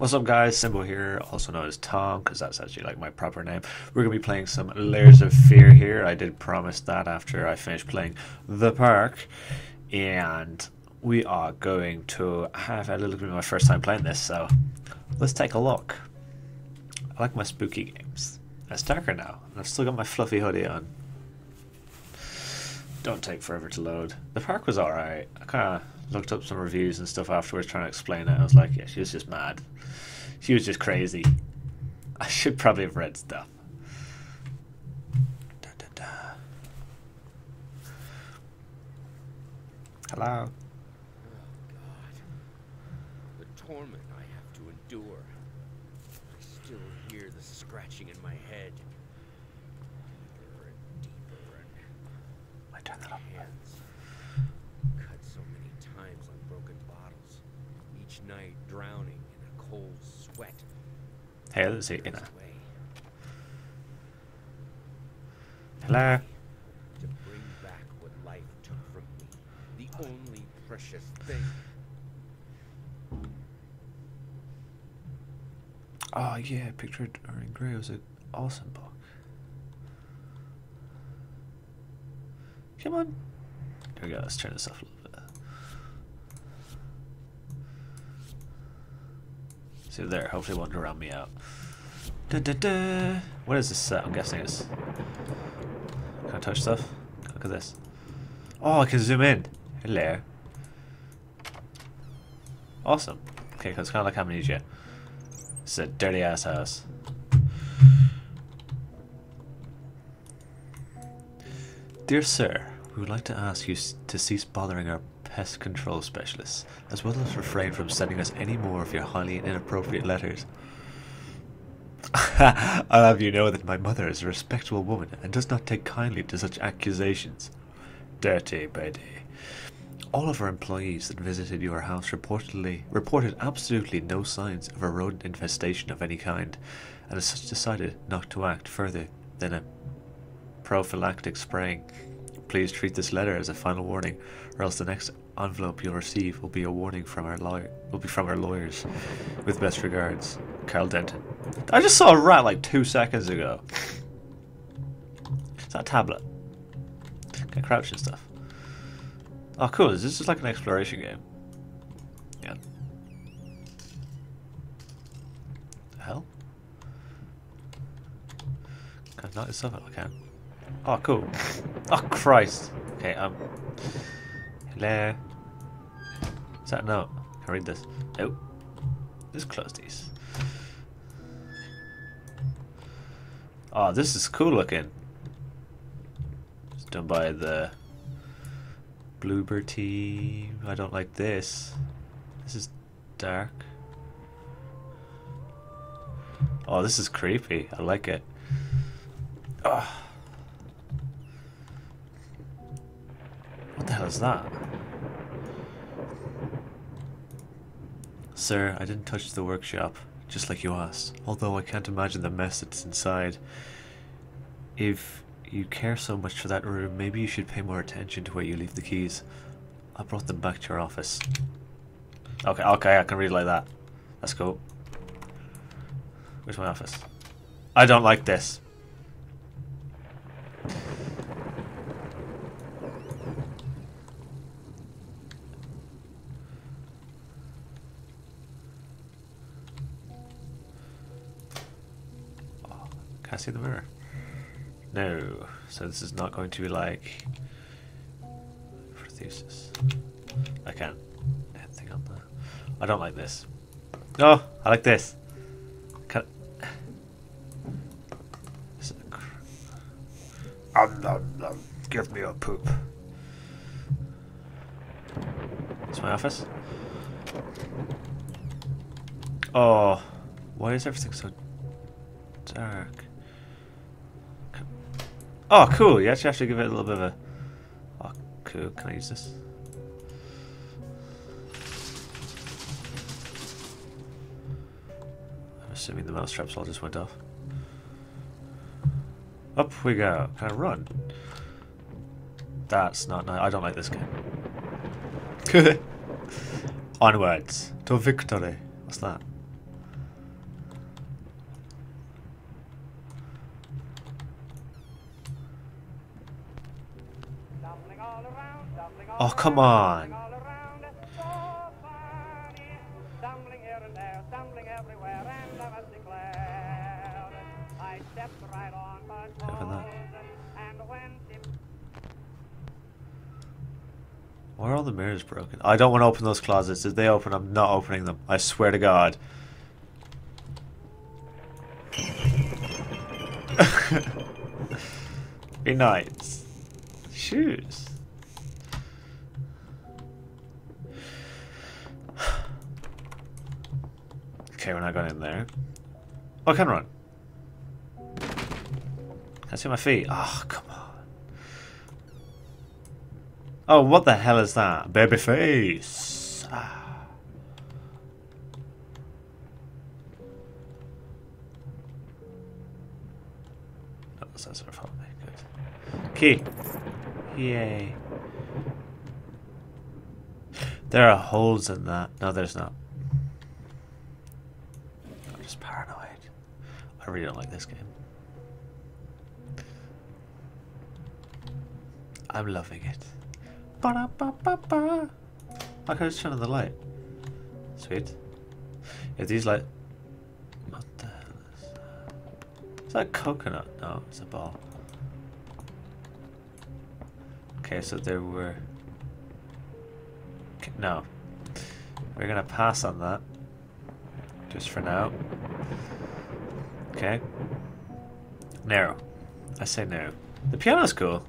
What's up guys, Symbo here, also known as Tom, because that's actually like my proper name. We're going to be playing some Layers of Fear here. I did promise that after I finished playing The Park. And we are going to have a little bit of my first time playing this, so let's take a look. I like my spooky games. It's darker now, and I've still got my fluffy hoodie on. Don't take forever to load. The park was alright. I kind of looked up some reviews and stuff afterwards trying to explain it. I was like, yeah, she was just mad. She was just crazy. I should probably have read stuff. Da, da, da. Hello. Oh, the torment I have to endure. I still hear the scratching in my head. Deeper and deeper and I turn that up. hands. Cut so many times on broken bottles. Each night drowning in a cold sweat. Hey, let's see. You know. Way Hello. to bring back what life took from me. The only precious thing. Oh yeah, Picture of Dorian Gray was an awesome book. Come on. Here we go. Let's turn this off a little See there. Hopefully, it won't drown me out. Da, da, da. What is this set? I'm guessing it's. Can I touch stuff? Look at this. Oh, I can zoom in. Hello. Awesome. Okay, 'cause it's kind of like amnesia. It's a dirty ass house. Dear sir, we would like to ask you to cease bothering our pest control specialists, as well as refrain from sending us any more of your highly inappropriate letters. I'll have you know that my mother is a respectable woman and does not take kindly to such accusations. Dirty Betty. All of our employees that visited your house reportedly reported absolutely no signs of a rodent infestation of any kind, and as such decided not to act further than a prophylactic spraying. Please treat this letter as a final warning, or else the next envelope you'll receive will be a warning from our lawyer. Will be from our lawyers. With best regards, Carl Denton. I just saw a rat like two seconds ago. Is that a tablet? Can I crouch and stuff? Oh, cool. Is this just like an exploration game? Yeah. The hell? Can I knock this off? I can. Oh, cool. Oh, Christ. Okay, um. Hello. Is that a note? Can I read this? Nope. Let's close these. Oh, this is cool looking. It's done by the Bloober team. I don't like this. This is dark. Oh, this is creepy. I like it. Oh. That? Sir, I didn't touch the workshop, just like you asked, although I can't imagine the mess that's inside. If you care so much for that room, maybe you should pay more attention to where you leave the keys. I brought them back to your office. Okay, okay, I can read like that. Let's go. Where's my office? I don't like this. See the mirror? No. So this is not going to be like Prothesis. I can't that. I don't like this. Oh, I like this. A Um, um, um, give me a poop. It's my office. Oh, why is everything so dark? Oh, cool. You actually have to give it a little bit of a. Oh, cool. Can I use this? I'm assuming the mouse traps all just went off. Up we go. Can I run? That's not nice. I don't like this game. Onwards to victory. What's that? Oh, come on. Open that. Why are all the mirrors broken? I don't want to open those closets. If they open, I'm not opening them. I swear to God. Be nice. Shoes. Okay, we're not going in there. Oh, I can run. I see my feet? Oh, come on. Oh, what the hell is that? Baby face. Ah. That's sort of me. Good. Key. Yay. There are holes in that. No, there's not. I'm just paranoid. I really don't like this game. I'm loving it. Ba-da-ba-ba-ba. I could just turn on the light. Sweet. If these light... What the hell is that? Is that coconut? No, it's a ball. Okay, so there were... No. We're gonna pass on that. Just for now. Okay. Narrow. I say narrow. The piano's cool.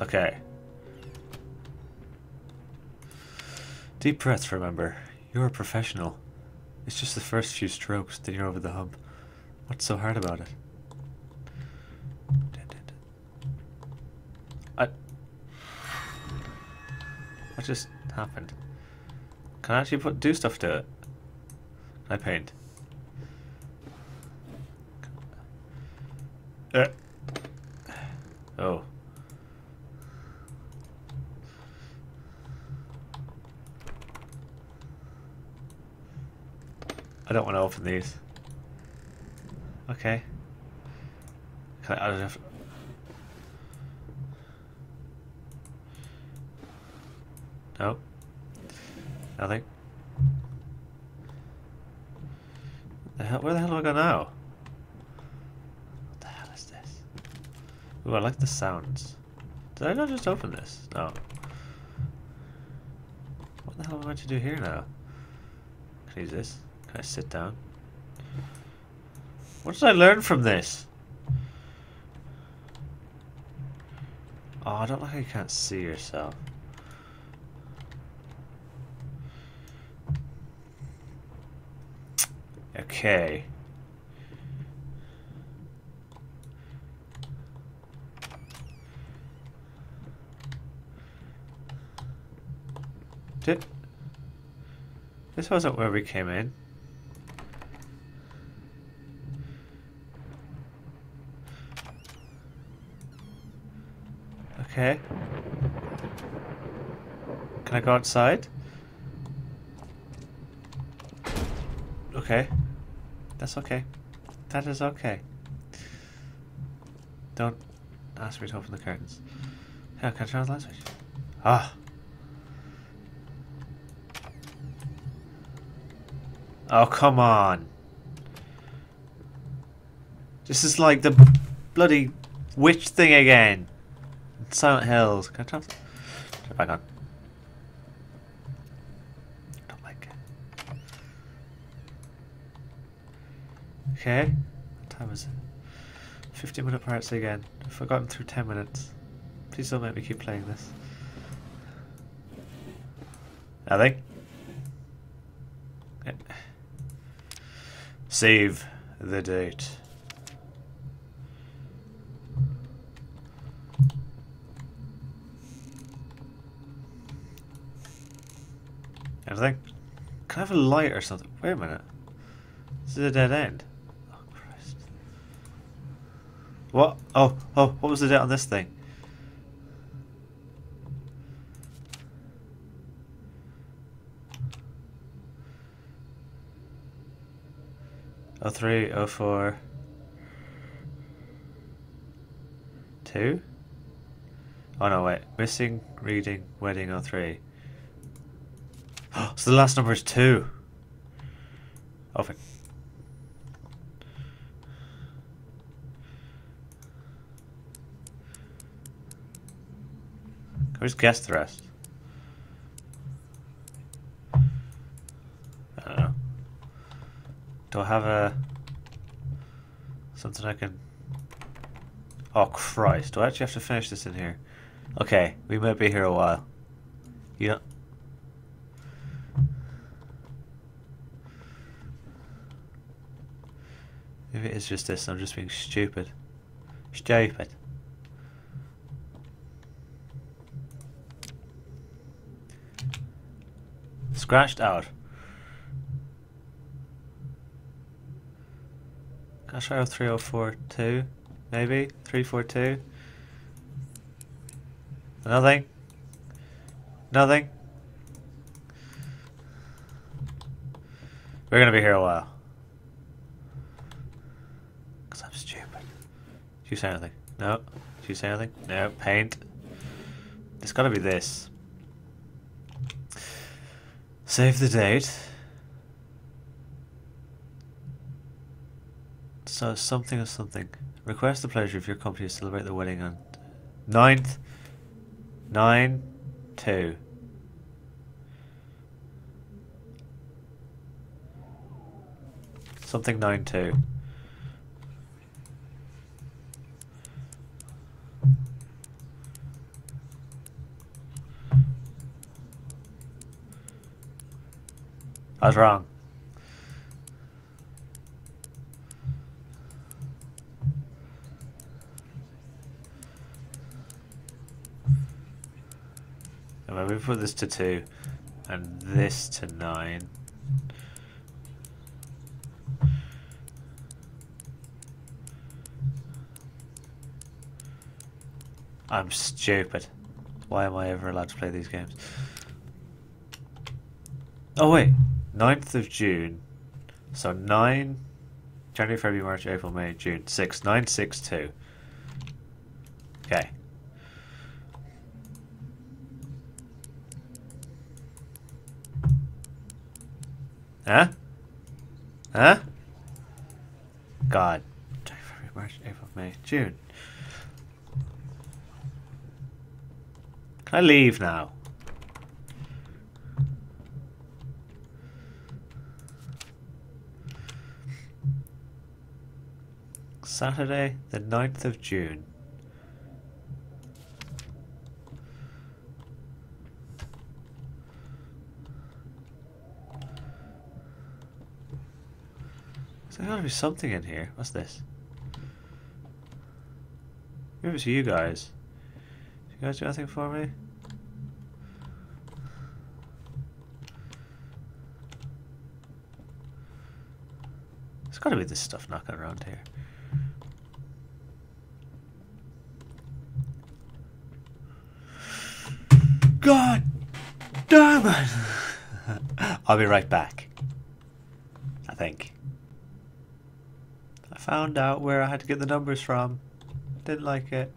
Okay. Deep breaths, remember. You're a professional. It's just the first few strokes, then you're over the hump. What's so hard about it? I... What just happened? Can I actually put do stuff to it? Can I paint? Uh. Oh. I don't want to open these. Okay. I, don't have... No. Nothing. The hell, where the hell do I go now? What the hell is this? Ooh, I like the sounds. Did I not just open this? No. What the hell am I meant to do here now? Can I use this? Can I sit down? What did I learn from this? Oh, I don't like how you can't see yourself. Okay. Did... This wasn't where we came in. Okay. Can I go outside? Okay. That's okay. That is okay. Don't ask me to open the curtains. Yeah, can I turn on the light switch? Ah. Oh, come on. This is like the bloody witch thing again. Silent Hills. Can I turn, back on? Don't like it. Okay. What time is it? 15 minute parts again. I've forgotten through 10 minutes. Please don't make me keep playing this. Nothing? Save the date. something. Can I have a light or something? Wait a minute. This is a dead end. Oh, Christ. What? Oh, oh, what was the date on this thing? Oh three, oh four, two. Oh no, wait. Missing, reading, wedding, oh three. so the last number is two. Open. Can we just guess the rest? I don't know. Do I have a something I can? Oh Christ! Do I actually have to finish this in here? Okay, we might be here a while. You. Maybe it's just this. I'm just being stupid. Stupid. Scratched out. Can I try out 3042? Maybe? 342? Nothing? Nothing? We're gonna be here a while. Because I'm stupid. Did you say anything? No. Did you say anything? No. Paint. It's gotta be this. Save the date. So something or something. Request the pleasure of your company to celebrate the wedding on 9th, 9, 2. Something 9, 2. I was wrong. And when we put this to 2 and this to 9. I'm stupid. Why am I ever allowed to play these games? Oh wait, 9th of June. So 9, January, February, March, April, May, June. 6, 9, 6, 2. Okay. Huh? Huh? God. January, February, March, April, May, June. Can I leave now? Saturday, the 9th of June. There's gotta be something in here. What's this? Maybe it's you guys. You guys do anything for me? There's gotta be this stuff knocking around here. God I'll be right back. I think. I found out where I had to get the numbers from. Didn't like it.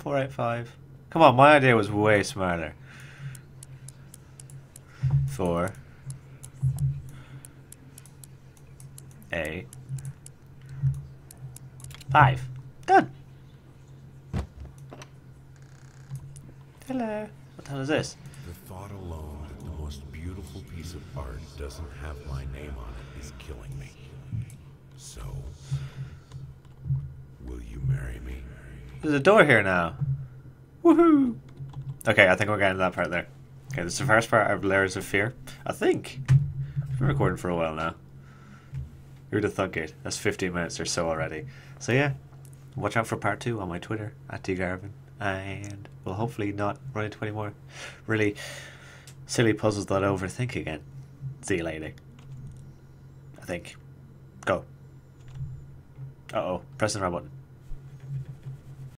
485. Come on, my idea was way smarter. 4. A. 5. Done. Hello. What the hell is this? The thought alone that the most beautiful piece of art doesn't have my name on it is killing me. So, will you marry me? There's a door here now. Woohoo! Okay, I think we're getting to that part there. Okay, this is the first part of Layers of Fear. I think. We've been recording for a while now. You're the Thugate. That's 15 minutes or so already. So yeah, watch out for part two on my Twitter, at tgarvin. And we'll hopefully not run into any more really silly puzzles that I overthink again. See you later. I think. Go. Uh oh, press the wrong button.